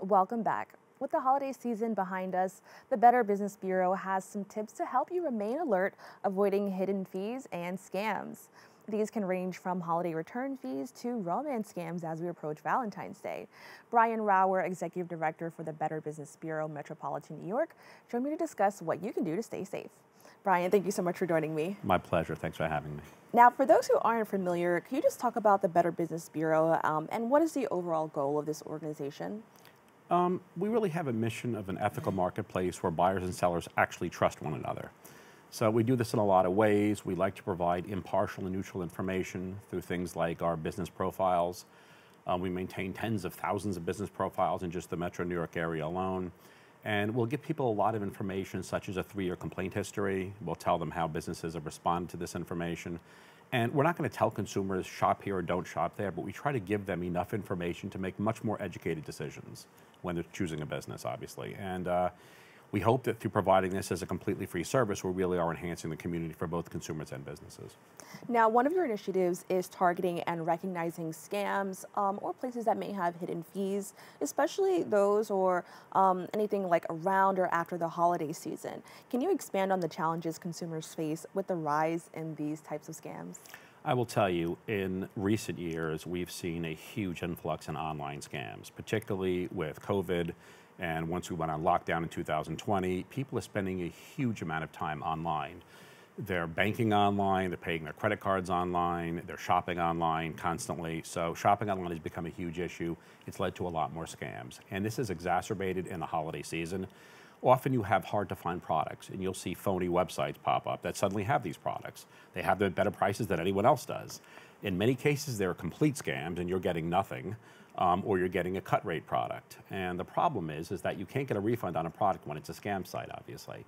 Welcome back. With the holiday season behind us, the Better Business Bureau has some tips to help you remain alert, avoiding hidden fees and scams. These can range from holiday return fees to romance scams as we approach Valentine's Day. Brian Rauer, Executive Director for the Better Business Bureau Metropolitan New York, joined me to discuss what you can do to stay safe. Brian, thank you so much for joining me. My pleasure. Thanks for having me. Now, for those who aren't familiar, can you just talk about the Better Business Bureau um, and what is the overall goal of this organization? Um, we really have a mission of an ethical marketplace where buyers and sellers actually trust one another. So we do this in a lot of ways. We like to provide impartial and neutral information through things like our business profiles. Uh, we maintain tens of thousands of business profiles in just the metro New York area alone. And we'll give people a lot of information, such as a three year complaint history. We'll tell them how businesses have responded to this information. And we're not going to tell consumers shop here or don't shop there, but we try to give them enough information to make much more educated decisions when they're choosing a business, obviously. And uh, we hope that through providing this as a completely free service, we really are enhancing the community for both consumers and businesses. Now, one of your initiatives is targeting and recognizing scams um, or places that may have hidden fees, especially those or um, anything like around or after the holiday season. Can you expand on the challenges consumers face with the rise in these types of scams? I will tell you, in recent years, we've seen a huge influx in online scams, particularly with COVID. And once we went on lockdown in 2020, people are spending a huge amount of time online. They're banking online, they're paying their credit cards online, they're shopping online constantly. So, shopping online has become a huge issue. It's led to a lot more scams. And this is exacerbated in the holiday season often you have hard to find products and you'll see phony websites pop up that suddenly have these products. They have the better prices than anyone else does. In many cases, they're complete scams and you're getting nothing. Um, or you're getting a cut rate product. And the problem is, is that you can't get a refund on a product when it's a scam site, obviously.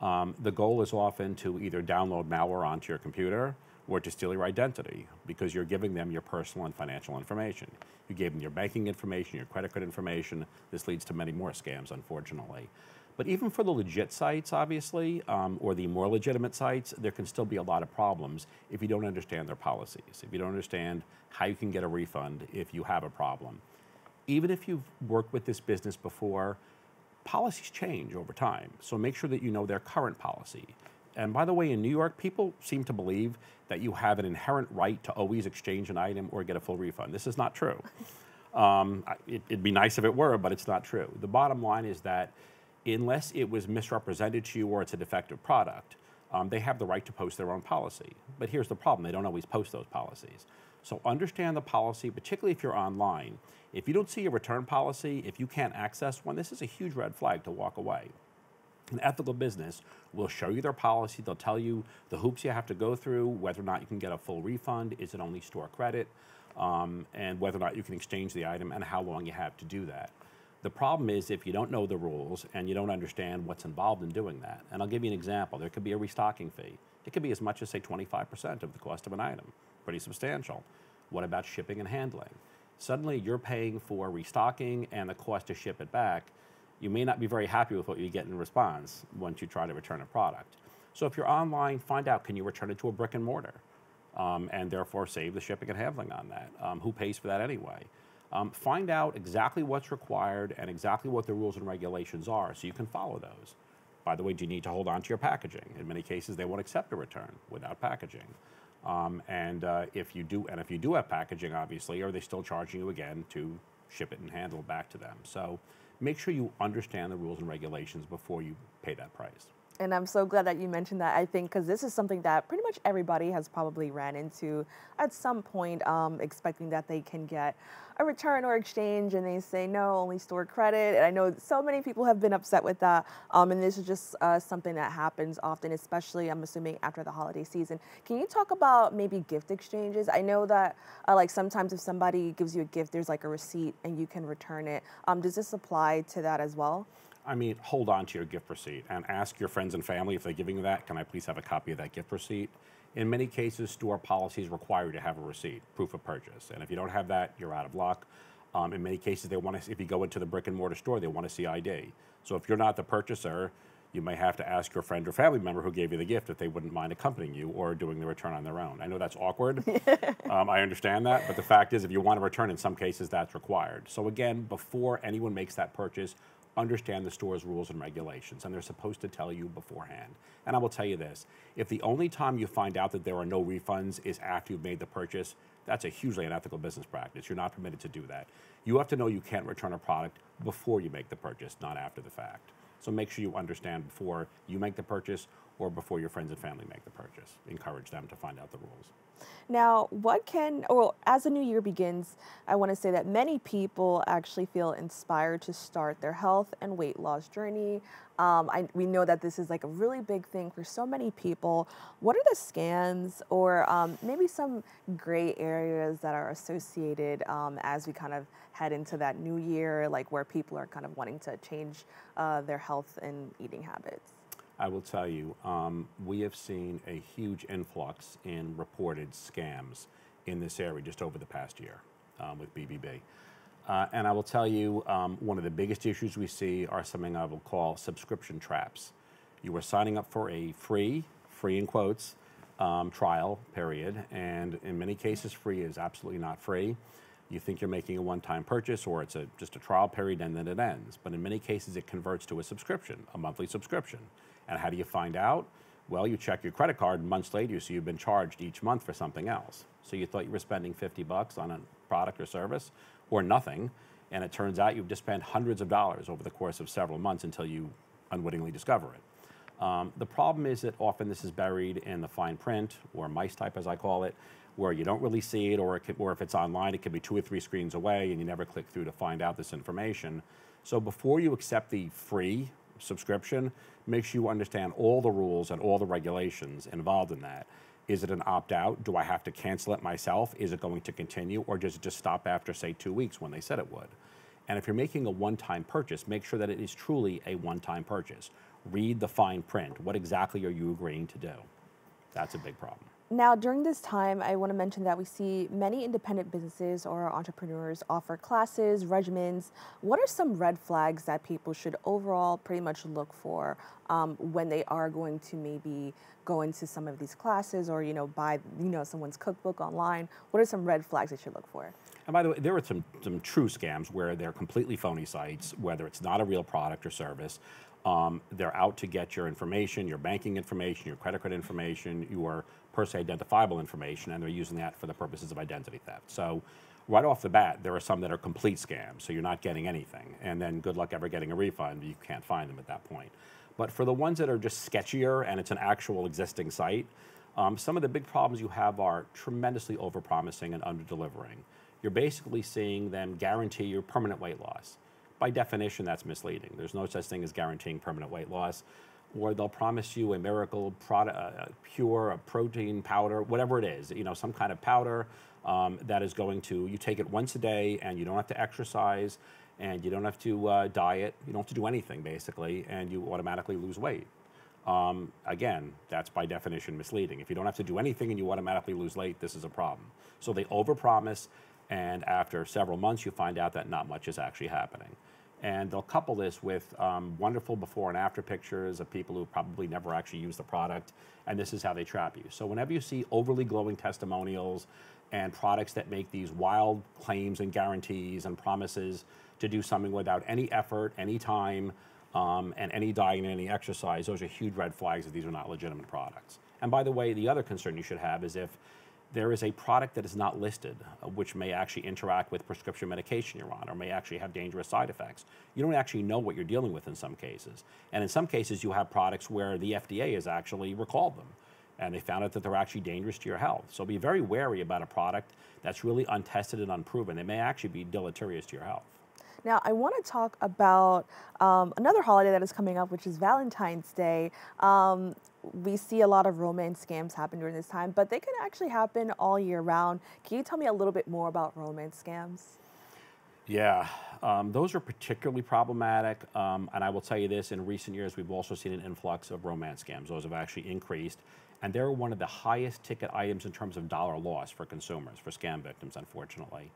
Um, the goal is often to either download malware onto your computer or to steal your identity because you're giving them your personal and financial information. You gave them your banking information, your credit card information. This leads to many more scams, unfortunately. But even for the legit sites, obviously, um, or the more legitimate sites, there can still be a lot of problems if you don't understand their policies, if you don't understand how you can get a refund if you have a problem. Even if you've worked with this business before, policies change over time. So make sure that you know their current policy. And by the way, in New York, people seem to believe that you have an inherent right to always exchange an item or get a full refund. This is not true. Um, it, it'd be nice if it were, but it's not true. The bottom line is that unless it was misrepresented to you or it's a defective product, um, they have the right to post their own policy. But here's the problem they don't always post those policies. So understand the policy, particularly if you're online. If you don't see a return policy, if you can't access one, this is a huge red flag to walk away. An ethical business will show you their policy. They'll tell you the hoops you have to go through, whether or not you can get a full refund, is it only store credit, um, and whether or not you can exchange the item, and how long you have to do that. The problem is if you don't know the rules and you don't understand what's involved in doing that. And I'll give you an example. There could be a restocking fee. It could be as much as, say, 25% of the cost of an item. Pretty substantial. What about shipping and handling? Suddenly you're paying for restocking and the cost to ship it back. You may not be very happy with what you get in response once you try to return a product. So if you're online, find out can you return it to a brick and mortar? Um, and therefore save the shipping and handling on that. Um, who pays for that anyway? Um, find out exactly what's required and exactly what the rules and regulations are so you can follow those. By the way, do you need to hold on to your packaging? In many cases, they won't accept a return without packaging. Um, and uh, if you do, and if you do have packaging, obviously, are they still charging you again to ship it and handle it back to them? So make sure you understand the rules and regulations before you pay that price. And I'm so glad that you mentioned that. I think because this is something that pretty much everybody has probably ran into at some point, um, expecting that they can get a return or exchange, and they say no, only store credit. And I know so many people have been upset with that. Um, and this is just uh, something that happens often, especially I'm assuming after the holiday season. Can you talk about maybe gift exchanges? I know that uh, like sometimes if somebody gives you a gift, there's like a receipt and you can return it. Um, does this apply to that as well? I mean, hold on to your gift receipt and ask your friends and family if they're giving you that, can I please have a copy of that gift receipt? In many cases, store policies require you to have a receipt, proof of purchase. And if you don't have that, you're out of luck. Um, in many cases, they want to, if you go into the brick and mortar store, they want to see ID. So if you're not the purchaser, you may have to ask your friend or family member who gave you the gift if they wouldn't mind accompanying you or doing the return on their own. I know that's awkward. um, I understand that, but the fact is, if you want to return, in some cases, that's required. So again, before anyone makes that purchase, understand the store's rules and regulations, and they're supposed to tell you beforehand. And I will tell you this if the only time you find out that there are no refunds is after you've made the purchase, that's a hugely unethical business practice. You're not permitted to do that. You have to know you can't return a product before you make the purchase, not after the fact. So make sure you understand before you make the purchase or before your friends and family make the purchase. Encourage them to find out the rules. Now, what can, well, as the new year begins, I want to say that many people actually feel inspired to start their health and weight loss journey. Um, I, we know that this is like a really big thing for so many people. What are the scans or um, maybe some gray areas that are associated um, as we kind of head into that new year, like where people are kind of wanting to change uh, their health and eating habits? I will tell you, um, we have seen a huge influx in reported scams in this area just over the past year um, with BBB. Uh, and I will tell you, um, one of the biggest issues we see are something I will call subscription traps. You are signing up for a free, free in quotes, um, trial period, and in many cases, free is absolutely not free. You think you're making a one-time purchase, or it's a, just a trial period, and then it ends. But in many cases, it converts to a subscription, a monthly subscription. And how do you find out? Well, you check your credit card months later, you see you've been charged each month for something else. So you thought you were spending 50 bucks on a product or service or nothing, and it turns out you've just spent hundreds of dollars over the course of several months until you unwittingly discover it. Um, the problem is that often this is buried in the fine print, or mice type as I call it, where you don't really see it, or, it or if it's online, it could be two or three screens away and you never click through to find out this information. So before you accept the free subscription, make sure you understand all the rules and all the regulations involved in that. Is it an opt out? Do I have to cancel it myself? Is it going to continue? Or does it just stop after, say, two weeks when they said it would? And if you're making a one time purchase, make sure that it is truly a one time purchase. Read the fine print. What exactly are you agreeing to do? That's a big problem. Now, during this time, I want to mention that we see many independent businesses or entrepreneurs offer classes, regimens. What are some red flags that people should overall pretty much look for um, when they are going to maybe go into some of these classes or you know buy you know someone's cookbook online? What are some red flags they should look for? And by the way, there are some, some true scams where they're completely phony sites, whether it's not a real product or service. Um, they're out to get your information, your banking information, your credit card information, your per se identifiable information, and they're using that for the purposes of identity theft. So right off the bat, there are some that are complete scams, so you're not getting anything. And then good luck ever getting a refund, you can't find them at that point. But for the ones that are just sketchier and it's an actual existing site, um, some of the big problems you have are tremendously overpromising and under-delivering. You're basically seeing them guarantee you permanent weight loss. By definition, that's misleading. There's no such thing as guaranteeing permanent weight loss or they'll promise you a miracle product, uh, pure a protein powder, whatever it is, you know, some kind of powder um, that is going to, you take it once a day and you don't have to exercise and you don't have to uh, diet, you don't have to do anything basically, and you automatically lose weight. Um, again, that's by definition misleading. If you don't have to do anything and you automatically lose weight, this is a problem. So they overpromise, and after several months, you find out that not much is actually happening. And they'll couple this with um, wonderful before and after pictures of people who probably never actually used the product. And this is how they trap you. So whenever you see overly glowing testimonials and products that make these wild claims and guarantees and promises to do something without any effort, any time, um, and any diet and any exercise, those are huge red flags that these are not legitimate products. And by the way, the other concern you should have is if there is a product that is not listed, uh, which may actually interact with prescription medication you're on, or may actually have dangerous side effects. You don't actually know what you're dealing with in some cases. And in some cases, you have products where the FDA has actually recalled them, and they found out that they're actually dangerous to your health. So be very wary about a product that's really untested and unproven. It may actually be deleterious to your health. Now, I want to talk about um, another holiday that is coming up, which is Valentine's Day. Um, we see a lot of romance scams happen during this time, but they can actually happen all year round. Can you tell me a little bit more about romance scams? Yeah, um, those are particularly problematic. Um, and I will tell you this in recent years, we've also seen an influx of romance scams. Those have actually increased. And they're one of the highest ticket items in terms of dollar loss for consumers, for scam victims, unfortunately.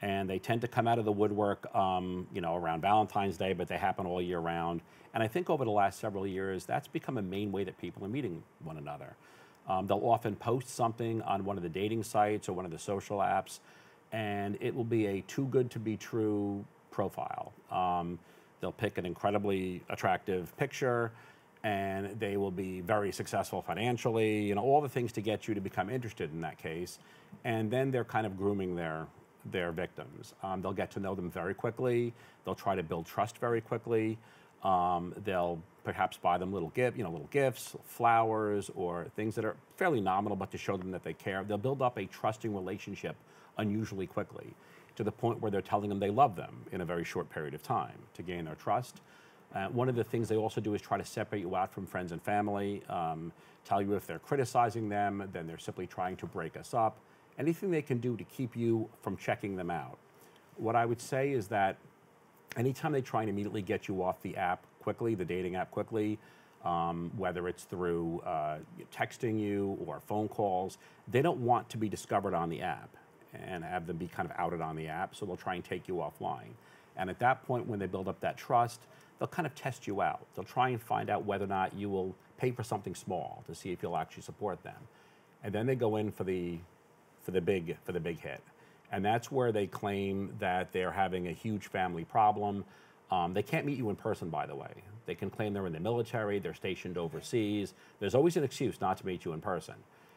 And they tend to come out of the woodwork, um, you know, around Valentine's Day, but they happen all year round. And I think over the last several years, that's become a main way that people are meeting one another. Um, they'll often post something on one of the dating sites or one of the social apps, and it will be a too good to be true profile. Um, they'll pick an incredibly attractive picture, and they will be very successful financially, you know, all the things to get you to become interested in that case. And then they're kind of grooming their their victims. Um, they'll get to know them very quickly. They'll try to build trust very quickly. Um, they'll perhaps buy them little gift, you know, little gifts, flowers, or things that are fairly nominal, but to show them that they care. They'll build up a trusting relationship unusually quickly, to the point where they're telling them they love them in a very short period of time to gain their trust. Uh, one of the things they also do is try to separate you out from friends and family. Um, tell you if they're criticizing them, then they're simply trying to break us up anything they can do to keep you from checking them out. What I would say is that anytime they try and immediately get you off the app quickly, the dating app quickly, um, whether it's through uh, texting you or phone calls, they don't want to be discovered on the app and have them be kind of outed on the app, so they'll try and take you offline. And at that point, when they build up that trust, they'll kind of test you out. They'll try and find out whether or not you will pay for something small to see if you'll actually support them. And then they go in for the for the big for the big hit, and that's where they claim that they're having a huge family problem. Um, they can't meet you in person, by the way. They can claim they're in the military, they're stationed overseas. There's always an excuse not to meet you in person.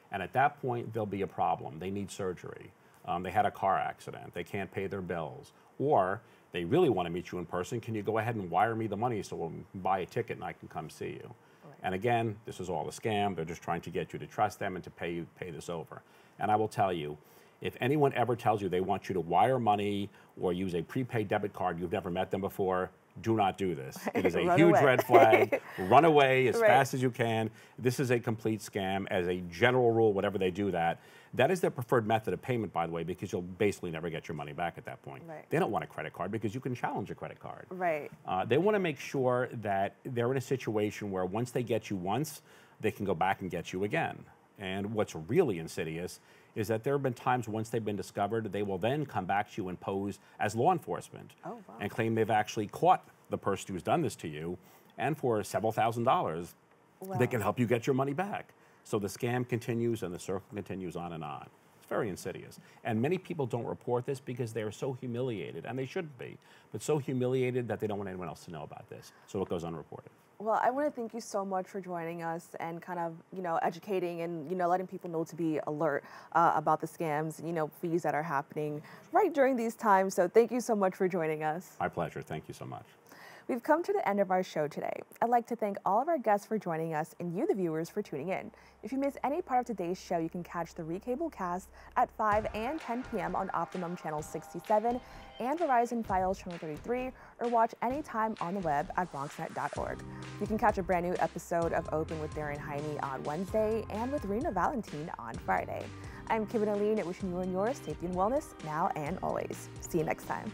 And at that point, there'll be a problem. They need surgery. Um, they had a car accident. They can't pay their bills. Or they really want to meet you in person. Can you go ahead and wire me the money so we'll buy a ticket and I can come see you? And again, this is all a scam. They're just trying to get you to trust them and to pay you pay this over. And I will tell you, if anyone ever tells you they want you to wire money or use a prepaid debit card, you've never met them before, do not do this. It is a huge away. red flag. Run away as right. fast as you can. This is a complete scam. As a general rule, whatever they do that, that is their preferred method of payment, by the way, because you'll basically never get your money back at that point. Right. They don't want a credit card because you can challenge a credit card. Right. Uh, they want to make sure that they're in a situation where once they get you once, they can go back and get you again. And what's really insidious is that there have been times once they've been discovered, they will then come back to you and pose as law enforcement oh, wow. and claim they've actually caught the person who's done this to you. And for several thousand dollars, wow. they can help you get your money back. So the scam continues and the circle continues on and on. Very insidious. And many people don't report this because they are so humiliated, and they shouldn't be, but so humiliated that they don't want anyone else to know about this. So it goes unreported. Well, I want to thank you so much for joining us and kind of, you know, educating and, you know, letting people know to be alert uh, about the scams you know, fees that are happening right during these times. So thank you so much for joining us. My pleasure. Thank you so much. We've come to the end of our show today. I'd like to thank all of our guests for joining us and you, the viewers, for tuning in. If you miss any part of today's show, you can catch the Recable cast at 5 and 10 p.m. on Optimum Channel 67 and Verizon Fios Channel 33, or watch anytime on the web at BronxNet.org. You can catch a brand new episode of Open with Darren Jaime on Wednesday and with Rena Valentine on Friday. I'm Kibin Alleyne, wishing you and yours safety and wellness now and always. See you next time.